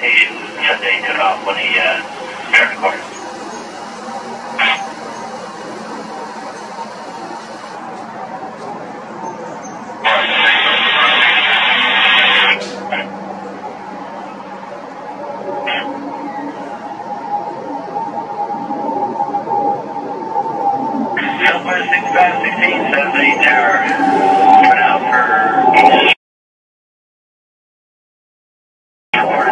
citation said they took off when he uh, turned the corner. 6516 says a tower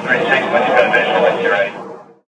360 you've got a visual right.